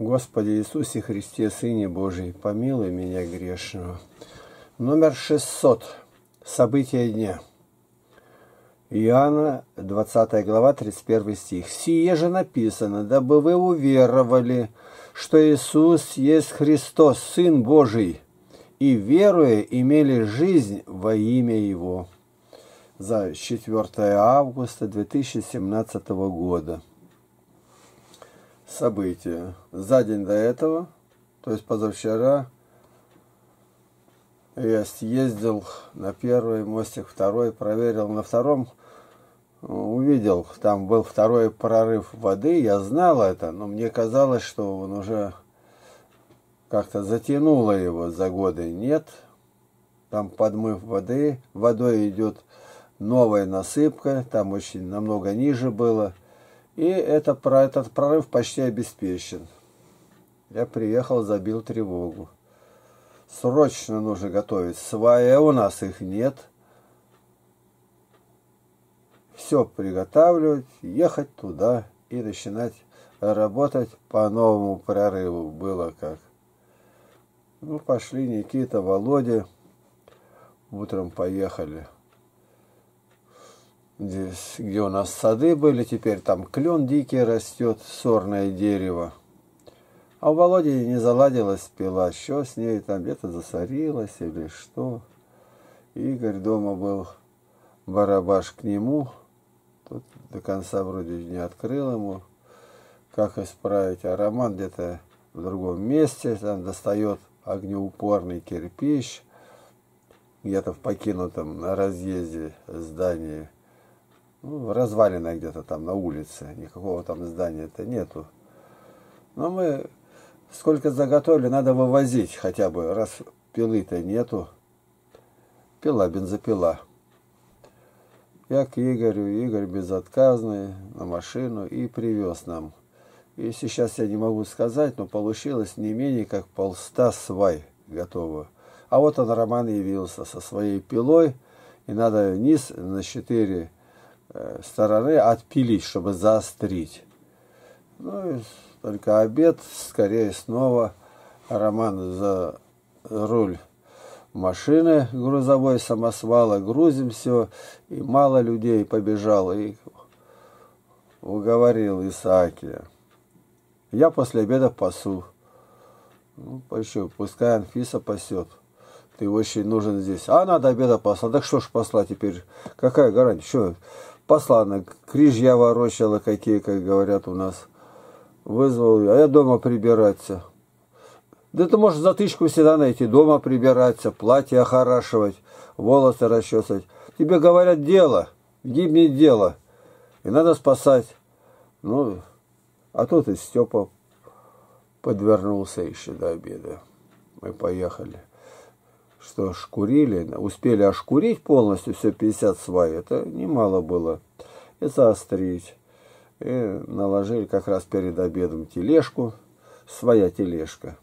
Господи Иисусе Христе, Сыне Божий, помилуй меня грешного. Номер 600. События дня. Иоанна, 20 глава, 31 стих. «Сие же написано, дабы вы уверовали, что Иисус есть Христос, Сын Божий, и, веруя, имели жизнь во имя Его». За 4 августа 2017 года события. За день до этого, то есть позавчера, я съездил на первый мостик, второй, проверил на втором, увидел, там был второй прорыв воды, я знал это, но мне казалось, что он уже как-то затянуло его за годы. Нет, там подмыв воды, водой идет новая насыпка, там очень намного ниже было. И это, про этот прорыв почти обеспечен. Я приехал, забил тревогу. Срочно нужно готовить сваи, а у нас их нет. Все приготавливать, ехать туда и начинать работать по новому прорыву. Было как. Ну, пошли Никита, Володя. Утром поехали здесь, где у нас сады были, теперь там клен дикий растет, сорное дерево. А у Володи не заладилась пила, что с ней там где-то засорилась или что. Игорь дома был, барабаш к нему, тут до конца вроде не открыл ему, как исправить. А Роман где-то в другом месте, там достает огнеупорный кирпич, где-то в покинутом на разъезде здании ну, развалина где-то там на улице, никакого там здания-то нету. Но мы сколько заготовили, надо вывозить хотя бы, раз пилы-то нету. Пила, бензопила. Я к Игорю, Игорь безотказный, на машину и привез нам. И сейчас я не могу сказать, но получилось не менее как полста свай готово. А вот он, Роман, явился со своей пилой, и надо вниз на четыре Э, стороны отпилить, чтобы заострить. Ну и только обед, скорее снова Роман за руль машины грузовой самосвала, грузим все, и мало людей побежал, и уговорил Исаакия. Я после обеда пасу. Ну, еще, пускай Анфиса пасет. Ты очень нужен здесь. А надо обеда послать. Так что ж посла теперь? Какая гарантия? Что? Посланно, крижья ворочала какие, как говорят у нас. Вызвал, а я дома прибираться. Да ты можешь затычку всегда найти, дома прибираться, платье охорашивать, волосы расчесывать. Тебе говорят дело, гибнет дело, и надо спасать. Ну, а тут и Степа подвернулся еще до обеда. Мы поехали что шкурили, успели ошкурить полностью все 50 свай, это немало было, и заострить. И наложили как раз перед обедом тележку, своя тележка.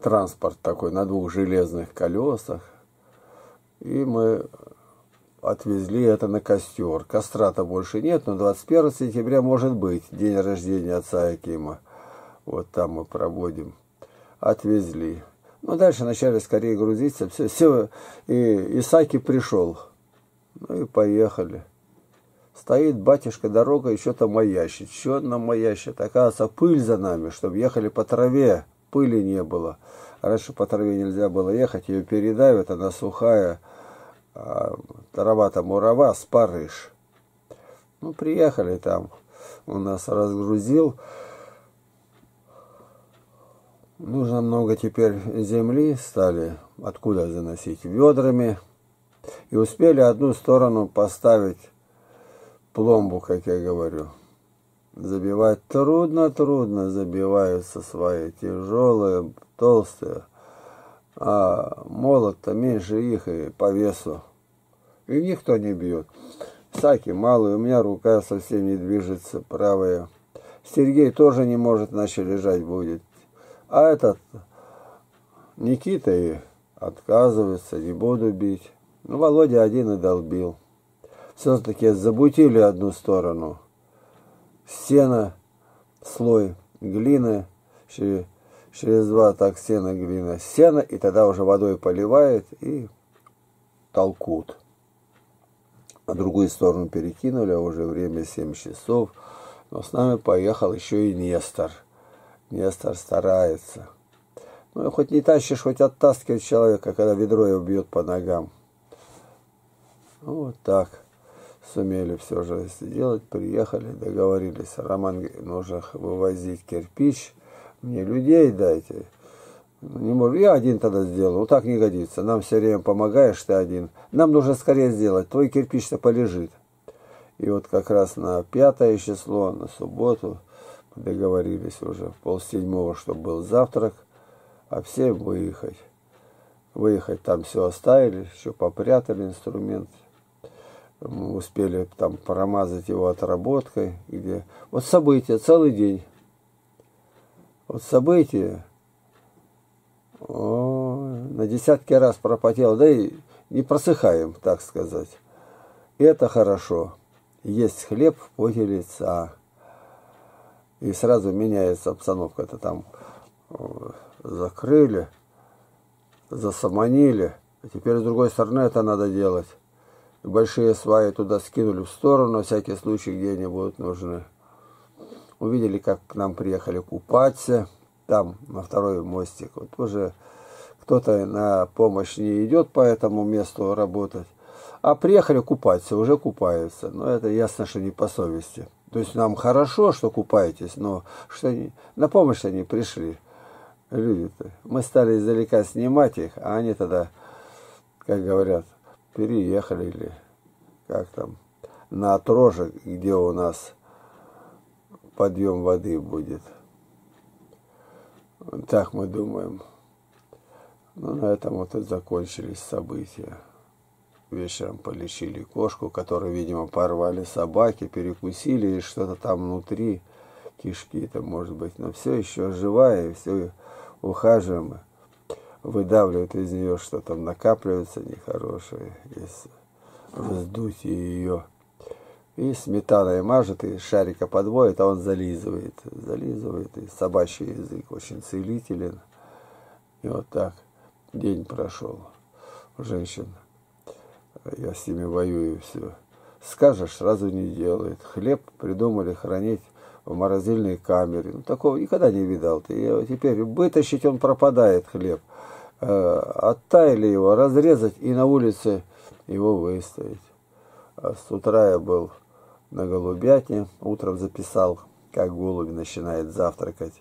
Транспорт такой на двух железных колесах. И мы отвезли это на костер. Костра-то больше нет, но 21 сентября может быть день рождения отца Акима. Вот там мы проводим отвезли. Ну, дальше начали скорее грузиться. Все, все, и Исаки пришел. Ну и поехали. Стоит батюшка, дорога еще там маящит. Еще одна маящит. Оказывается, пыль за нами, чтобы ехали по траве. Пыли не было. Раньше по траве нельзя было ехать, ее передавят, она сухая. А трава там мурава, спарыш. Ну, приехали там. Он нас разгрузил. Нужно много теперь земли стали, откуда заносить, ведрами. И успели одну сторону поставить пломбу, как я говорю. Забивать трудно-трудно забиваются свои тяжелые, толстые. А молот-то меньше их и по весу. И никто не бьет. Саки малый, у меня рука совсем не движется, правая. Сергей тоже не может, иначе лежать будет. А этот Никита и отказывается, не буду бить. Ну, Володя один и долбил. Все-таки забутили одну сторону. Стена слой глины, через, через два так сена глина, сено, и тогда уже водой поливает и толкут. На другую сторону перекинули, а уже время 7 часов. Но с нами поехал еще и Нестор. Нестор старается. Ну, хоть не тащишь, хоть оттаскивает человека, когда ведро его бьет по ногам. Ну, вот так сумели все же сделать, приехали, договорились. Роман, нужно вывозить кирпич, мне людей дайте. Ну, не может, я один тогда сделаю, вот так не годится. Нам все время помогаешь, ты один. Нам нужно скорее сделать, твой кирпич-то полежит. И вот как раз на пятое число, на субботу, договорились уже в полседьмого, чтобы был завтрак – а все выехать. Выехать там все оставили, еще попрятали инструмент. Мы успели там промазать его отработкой. Где... Вот события, целый день. Вот события. О, на десятки раз пропотел. Да и не просыхаем, так сказать. Это хорошо. Есть хлеб в поте лица. И сразу меняется обстановка. Это там закрыли, засаманили. А теперь с другой стороны это надо делать. Большие сваи туда скинули в сторону, на всякий случай, где они будут нужны. Увидели, как к нам приехали купаться. Там, на второй мостик. Вот уже кто-то на помощь не идет по этому месту работать. А приехали купаться, уже купаются. Но это ясно, что не по совести. То есть нам хорошо, что купаетесь, но что они, на помощь они пришли люди-то. Мы стали издалека снимать их, а они тогда, как говорят, переехали или как там, на отрожек, где у нас подъем воды будет. Так мы думаем. Ну, на этом вот и закончились события. Вечером полечили кошку, которую, видимо, порвали собаки, перекусили, и что-то там внутри, кишки-то, может быть, но все еще живая, и все ухаживаем, выдавливают из нее, что там накапливается нехорошее, если вздуть ее. И сметаной мажет, и шарика подводит, а он зализывает. Зализывает, и собачий язык очень целителен. И вот так день прошел. Женщин, я с ними воюю все. Скажешь, сразу не делает. Хлеб придумали хранить в морозильной камере. Ну, такого никогда не видал. Ты. Теперь вытащить он пропадает хлеб. Э, оттаяли его, разрезать и на улице его выставить. А с утра я был на голубятне, утром записал, как голубь начинает завтракать.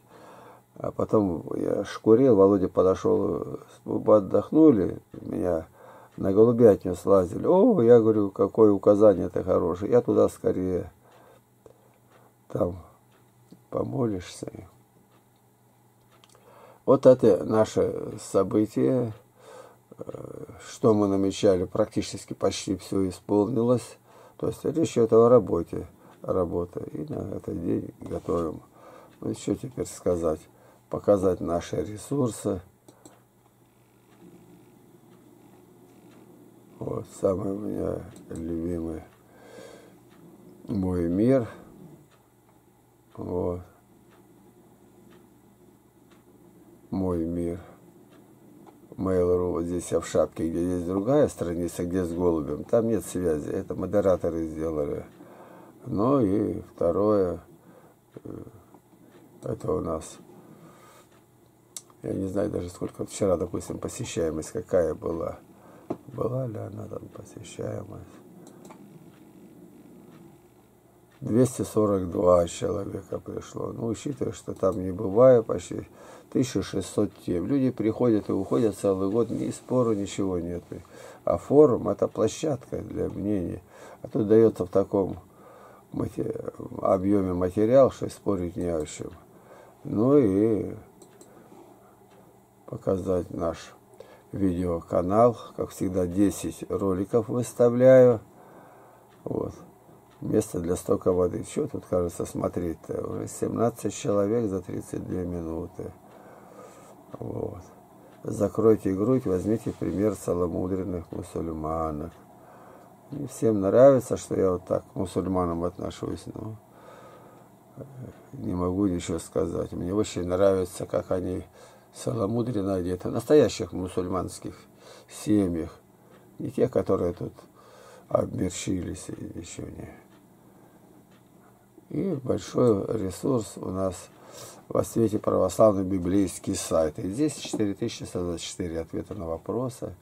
А потом я шкурил, Володя подошел, мы отдохнули, меня на голубятню слазили. О, я говорю, какое указание это хорошее, я туда скорее. Там помолишься. Вот это наше событие, э, что мы намечали, практически почти все исполнилось. То есть речь идет о работе, работа. И на этот день готовим. Ну, еще теперь сказать, показать наши ресурсы. Вот, самый у меня любимый мой мир – вот. Мой мир. Mail.ru, вот здесь я в шапке, где есть другая страница, где с голубем. Там нет связи, это модераторы сделали. Ну и второе, э, это у нас, я не знаю даже сколько, вчера, допустим, посещаемость какая была. Была ли она там посещаемость? 242 человека пришло. Ну, учитывая, что там не бывает почти 1600 тем. Люди приходят и уходят целый год, ни спору, ничего нет. А форум – это площадка для мнений. А тут дается в таком объеме материал, что спорить не о чем. Ну и показать наш видеоканал. Как всегда, 10 роликов выставляю. Вот место для стока воды. Что тут, кажется, смотреть-то? Уже 17 человек за 32 минуты. Вот. Закройте грудь, возьмите пример целомудренных мусульманок. Не всем нравится, что я вот так к мусульманам отношусь. Но не могу ничего сказать. Мне очень нравится, как они целомудренно одеты. Настоящих мусульманских семьях. Не те, которые тут обмерщились и еще не. И большой ресурс у нас во свете православный библейский сайт. И здесь 4124 ответа на вопросы.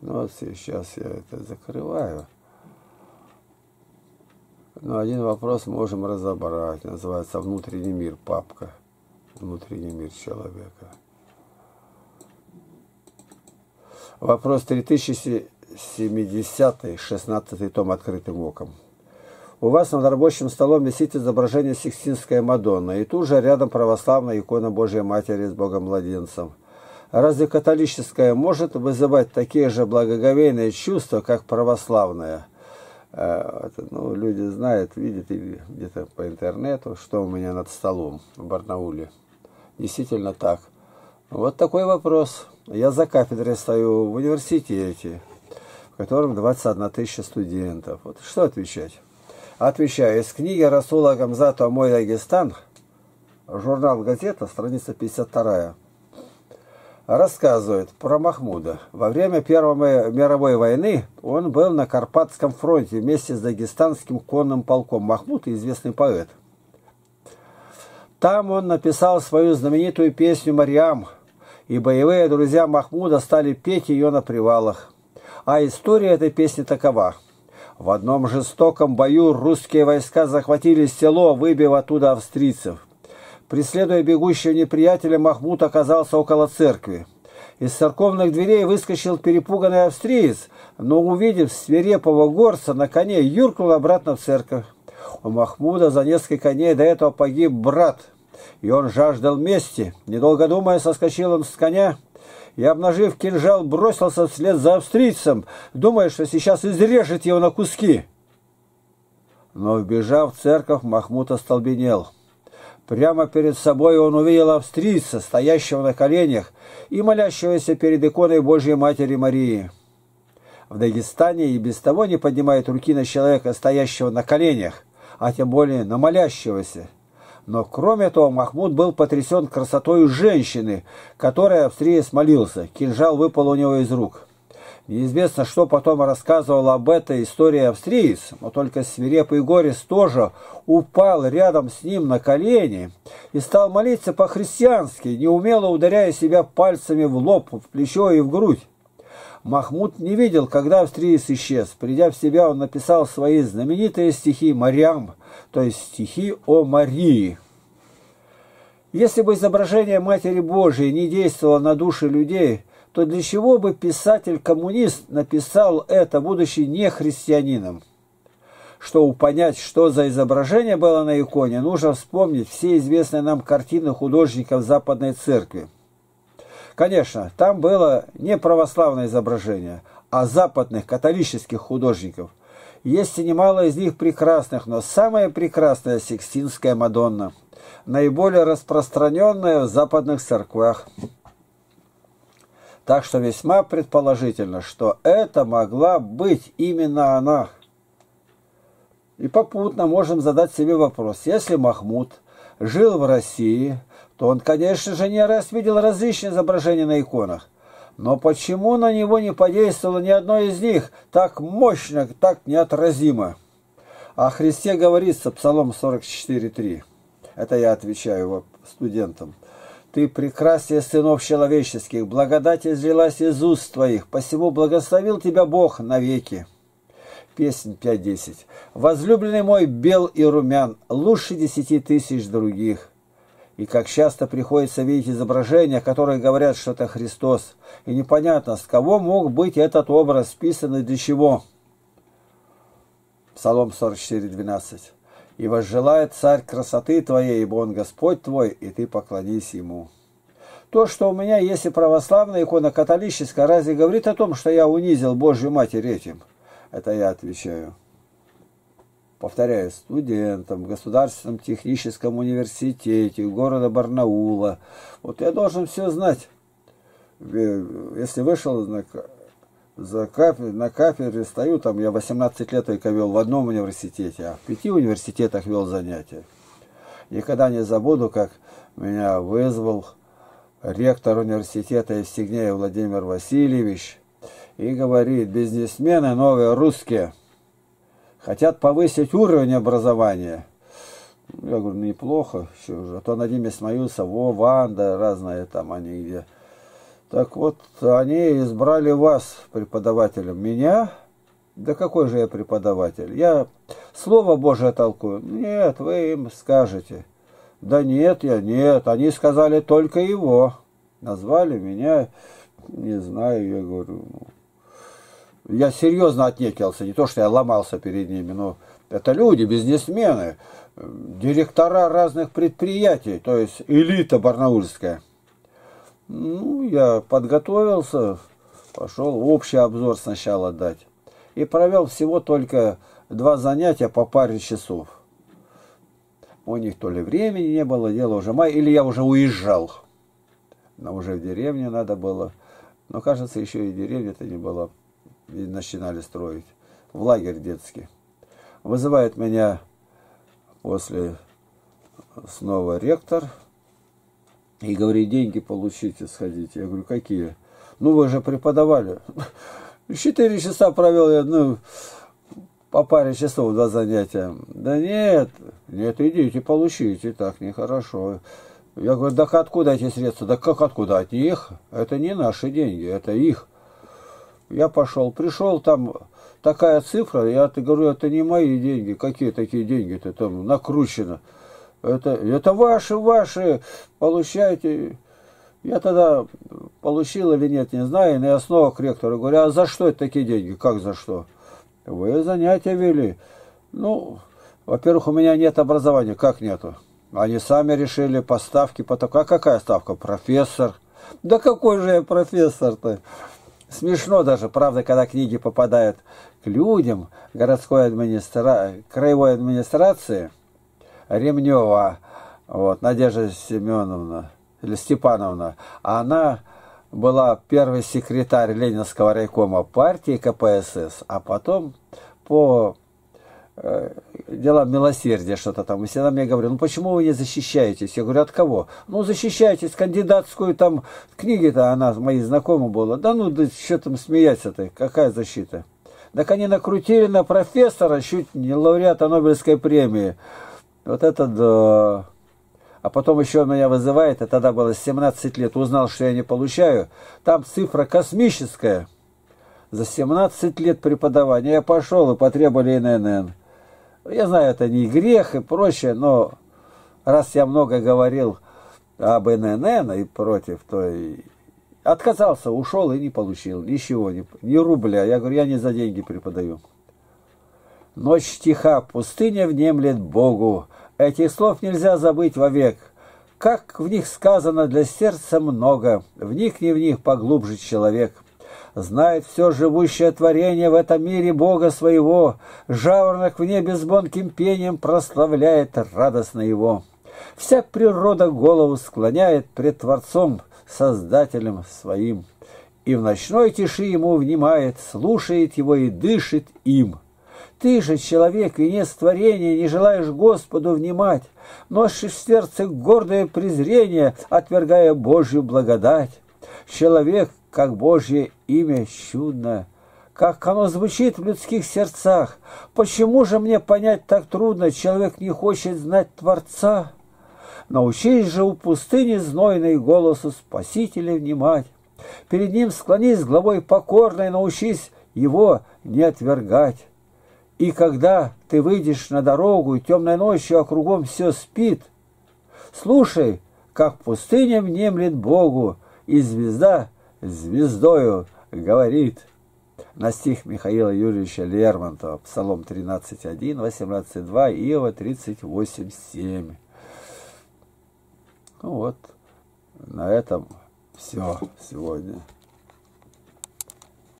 Ну вот сейчас я это закрываю. Но один вопрос можем разобрать. Называется «Внутренний мир папка». Внутренний мир человека. Вопрос 3070, 16 том «Открытым оком». У вас над рабочим столом висит изображение Сикстинская Мадонна, и тут же рядом православная икона Божьей Матери с Богом-младенцем. Разве католическая может вызывать такие же благоговейные чувства, как православная? Э, ну, люди знают, видят где-то по интернету, что у меня над столом в Барнауле. Действительно так. Вот такой вопрос. Я за кафедрой стою в университете, в котором 21 тысяча студентов. Вот что отвечать? Отвечаю, из книги Расула Гамзата «Мой Дагестан», журнал «Газета», страница 52, рассказывает про Махмуда. Во время Первой мировой войны он был на Карпатском фронте вместе с дагестанским конным полком. Махмуд – известный поэт. Там он написал свою знаменитую песню «Мариам», и боевые друзья Махмуда стали петь ее на привалах. А история этой песни такова – в одном жестоком бою русские войска захватили село, выбив оттуда австрийцев. Преследуя бегущего неприятеля, Махмуд оказался около церкви. Из церковных дверей выскочил перепуганный австриец, но, увидев свирепого горца на коне, юркнул обратно в церковь. У Махмуда за несколько дней до этого погиб брат, и он жаждал мести. Недолго думая, соскочил он с коня и, обнажив кинжал, бросился вслед за австрийцем, думая, что сейчас изрежет его на куски. Но, вбежав в церковь, Махмуд остолбенел. Прямо перед собой он увидел австрийца, стоящего на коленях и молящегося перед иконой Божьей Матери Марии. В Дагестане и без того не поднимает руки на человека, стоящего на коленях, а тем более на молящегося. Но кроме того, Махмуд был потрясен красотой женщины, которая австриец молился. Кинжал выпал у него из рук. Неизвестно, что потом рассказывал об этой истории австриец, но только свирепый горец тоже упал рядом с ним на колени и стал молиться по-христиански, неумело ударяя себя пальцами в лоб, в плечо и в грудь. Махмуд не видел, когда австриец исчез. Придя в себя, он написал свои знаменитые стихи «Марьям», то есть стихи о Марии. Если бы изображение Матери Божией не действовало на души людей, то для чего бы писатель-коммунист написал это, будучи не христианином? Чтобы понять, что за изображение было на иконе, нужно вспомнить все известные нам картины художников Западной Церкви. Конечно, там было не православное изображение, а западных католических художников. Есть и немало из них прекрасных, но самая прекрасная – Сикстинская Мадонна, наиболее распространенная в западных церквях. Так что весьма предположительно, что это могла быть именно она. И попутно можем задать себе вопрос, если Махмуд жил в России, то он, конечно же, не раз видел различные изображения на иконах. Но почему на него не подействовало ни одно из них так мощно, так неотразимо? О Христе говорится, Псалом 44.3. Это я отвечаю студентам. Ты прекраснее сынов человеческих, благодать излилась из уст твоих, посему благословил тебя Бог навеки. Песнь 5.10. Возлюбленный мой бел и румян, лучше десяти тысяч других. И как часто приходится видеть изображения, которые говорят, что это Христос. И непонятно, с кого мог быть этот образ списан и для чего. Псалом 44, 12. «И возжелает царь красоты твоей, ибо он Господь твой, и ты поклонись ему». То, что у меня есть и православная икона католическая, разве говорит о том, что я унизил Божью Матерь этим? Это я отвечаю повторяю, студентом в Государственном техническом университете города Барнаула. Вот я должен все знать. Если вышел за кафедр, на кафедре, стою, там я 18 лет только вел в одном университете, а в пяти университетах вел занятия. Никогда не забуду, как меня вызвал ректор университета Евстигнеев Владимир Васильевич и говорит, бизнесмены новые русские хотят повысить уровень образования. Я говорю, неплохо, что же, а то над ними смеются, во, Ванда, разные там они где. Так вот, они избрали вас преподавателем. Меня? Да какой же я преподаватель? Я Слово Божие толкую. Нет, вы им скажете. Да нет, я нет. Они сказали только его. Назвали меня, не знаю, я говорю. Ну, я серьезно отнекился. Не то, что я ломался перед ними, но это люди, бизнесмены, директора разных предприятий, то есть элита барнаульская. Ну, я подготовился, пошел общий обзор сначала дать. И провел всего только два занятия по паре часов. У них то ли времени не было, дело уже май, или я уже уезжал. Но уже в деревне надо было. Но, кажется, еще и деревня-то не было. И начинали строить. В лагерь детский. Вызывает меня после снова ректор и говорит, деньги получите, сходите. Я говорю, какие? Ну, вы же преподавали. Четыре часа провел я, ну, по паре часов два занятия. Да нет, нет, идите, получите, так нехорошо. Я говорю, да откуда эти средства? Да как откуда? От них? Это не наши деньги, это их. Я пошел, пришел, там такая цифра, я говорю, это не мои деньги. Какие такие деньги-то там накручено? Это, это ваши, ваши, получайте. Я тогда получил или нет, не знаю, но я снова к ректору говорю, а за что это такие деньги? Как за что? Вы занятия вели. Ну, во-первых, у меня нет образования. Как нету? Они сами решили поставки по такой. А какая ставка? Профессор. Да какой же я профессор-то? Смешно даже, правда, когда книги попадают к людям городской администра... краевой администрации Ремнева, вот, Надежда Семеновна или Степановна, она была первый секретарь Ленинского райкома партии КПСС, а потом по э, делам милосердия что-то там. И всегда мне говорили, ну почему вы не защищаетесь? Я говорю, от кого? Ну защищаетесь, кандидатскую там книги-то она моей знакомой была. Да ну, да что там смеяться-то, какая защита? Так они накрутили на профессора, чуть не лауреата Нобелевской премии. Вот это да а потом еще он меня вызывает, и тогда было 17 лет, узнал, что я не получаю, там цифра космическая. За 17 лет преподавания я пошел и потребовали ННН. Я знаю, это не грех и прочее, но раз я много говорил об ННН и против, то и отказался, ушел и не получил, ничего, ни, ни рубля. Я говорю, я не за деньги преподаю. Ночь тиха, пустыня внемлет Богу, Этих слов нельзя забыть вовек. Как в них сказано для сердца много, в них не в них поглубже человек. Знает все живущее творение в этом мире Бога своего, Жаворонок в небе звонким пением прославляет радостно его. Вся природа голову склоняет пред Творцом, Создателем своим, И в ночной тиши ему внимает, слушает его и дышит им. Ты же, человек, венец творения, не желаешь Господу внимать, носишь в сердце гордое презрение, отвергая Божью благодать. Человек, как Божье имя чудно, как оно звучит в людских сердцах. Почему же мне понять так трудно, человек не хочет знать Творца? Научись же у пустыни знойной голосу Спасителя внимать. Перед ним склонись главой покорной, научись его не отвергать. И когда ты выйдешь на дорогу, и темной ночью, а кругом все спит, слушай, как пустыня внемлет Богу, и звезда звездою говорит. На стих Михаила Юрьевича Лермонтова, Псалом 13.1, 18.2, Иова 38.7. Ну вот, на этом все сегодня.